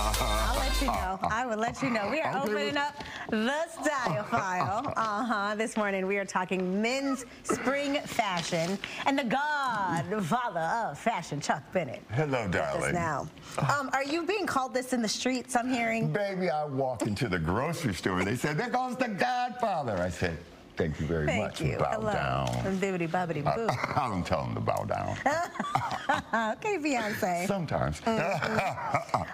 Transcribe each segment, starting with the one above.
I'll let you know. I will let you know. We are opening up the style file. Uh-huh. This morning we are talking men's spring fashion and the godfather of fashion, Chuck Bennett. Hello, darling. now. Um, are you being called this in the streets, I'm hearing? Baby, I walked into the grocery store and they said, there goes the Godfather. I said, thank you very Thank much. you. Bow Hello. down. Bibbidi bobbidi I, boo. I don't tell them to bow down. okay, Beyonce. Sometimes.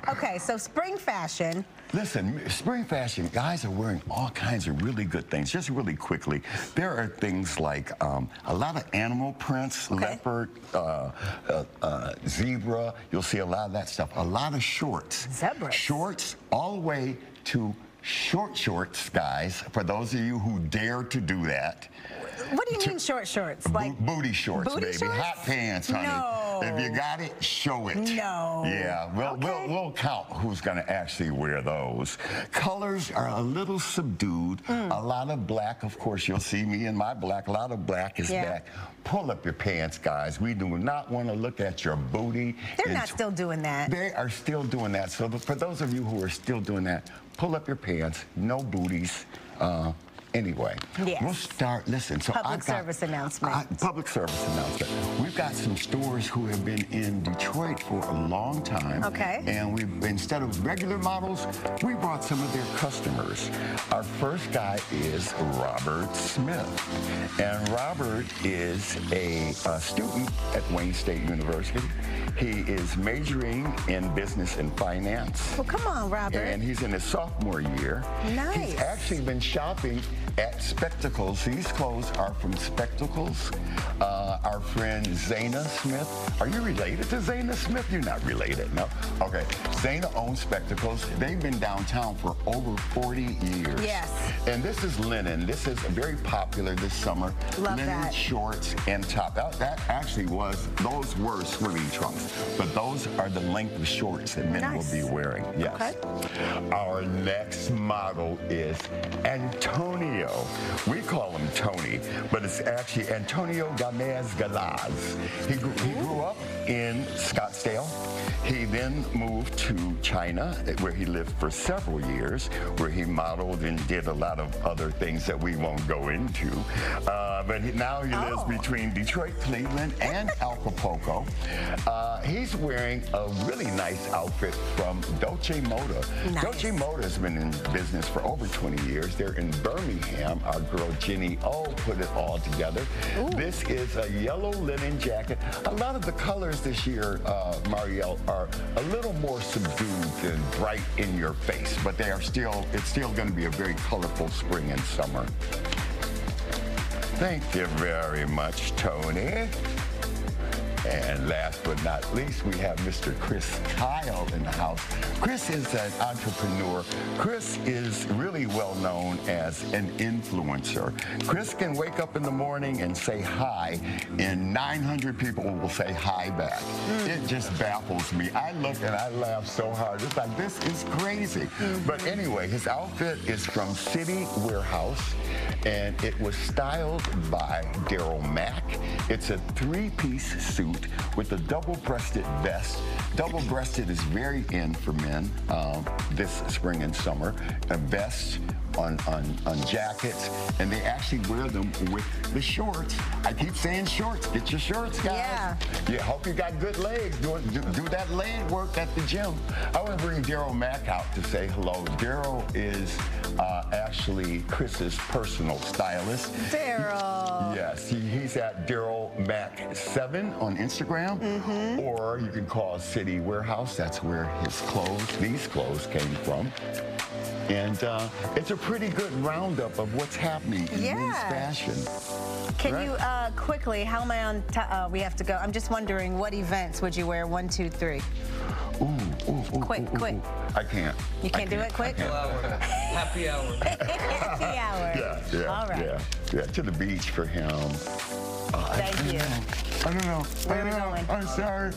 Okay, so spring fashion. Listen, spring fashion, guys are wearing all kinds of really good things. Just really quickly, there are things like um, a lot of animal prints, Okay. leopard, uh, uh, uh, zebra. You'll see a lot of that stuff. A lot of shorts. Zebras. Shorts all the way to short shorts, guys, for those of you who dare to do that. What do you mean short shorts? Like booty shorts, booty baby. shorts? Hot pants, honey. No. If you got it, show it. No. Yeah, we'll, Okay. we'll, we'll count who's going to actually wear those. Colors are a little subdued. Hmm. A lot of black, of course, you'll see me in my black. A lot of black is Yeah. back. Pull up your pants, guys. We do not want to look at your booty. they're not still doing that. they are still doing that. So for those of you who are still doing that, pull up your pants, no booties. Uh, anyway, Yes. we'll start. Listen, so Public I've got- service announcement. I- public service announcement. We've got some stores who have been in Detroit for a long time. Okay. And we've instead of regular models, we brought some of their customers. Our first guy is Robert Smith, and Robert is a, uh student at Wayne State University. He is majoring in business and finance. Well, come on, Robert. And he's in his sophomore year. Nice. He's actually been shopping at Spectacles. These clothes are from Spectacles. Uh, our friend Zana Smith. Are you related to Zana Smith? You're not related, no? Okay. Zana owns Spectacles. They've been downtown for over 40 years. Yes. And this is linen. This is very popular this summer. Love linen that. shorts and top. That, that actually was, those were swimming trunks. But those are the length of shorts that men Nice. will be wearing. Yes. Okay. Our next model is Antonio. We call him Tony, but it's actually Antonio Gomez Galaz. He he grew up in Scottsdale. He then moved to China, where he lived for several years, where he modeled and did a lot of other things that we won't go into. Uh, but he, now he lives Oh. between Detroit, Cleveland, and Acapulco. Uh, he's wearing a really nice outfit from Dolce Moda. Nice. Dolce Moda has been in business for over 20 years. They're in Birmingham. Our girl Jenny O put it all together. This is a yellow linen jacket. A lot of the colors this year, uh, Marielle, are a little more subdued than bright in your face, but they are still, it's still going to be a very colorful spring and summer. Thank you very much, Tony. And last but not least, we have Mr. Chris Kyle in the house. Chris is an entrepreneur. Chris is really well known as an influencer. Chris can wake up in the morning and say hi, and 900 people will say hi back. Hmm. It just baffles me. I look and I laugh so hard. It's like, this is crazy. Hmm. But anyway, his outfit is from City Warehouse, and it was styled by Daryl Mack. It's a three-piece suit with a double-breasted vest. Double-breasted is very in for men um, this spring and summer. A vest on, on, on jackets, and they actually wear them with the shorts. I keep saying shorts. Get your shorts, guys. Yeah. Yeah, hope you got good legs. Do, do, do that leg work at the gym. I want to bring Daryl Mack out to say hello. Daryl is uh, actually Chris's personal stylist. Daryl. Yes, at Daryl Mac 7 on Instagram, Mm-hmm. or you can call City Warehouse. That's where his clothes, these clothes, came from. And uh, it's a pretty good roundup of what's happening in Yeah. men's fashion. Can Right. you uh, quickly? How am I on? T- uh, we have to go. I'm just wondering, what events would you wear? One, two, three. Ooh, ooh, ooh, Quick, ooh, ooh, quick. ooh. I can't. You I can't do it quick? I Happy hour. Happy hour. Yeah, yeah, All right. yeah, yeah. To the beach for him. I- Thank I don't you. know. I don't know. I don't know. I'm sorry.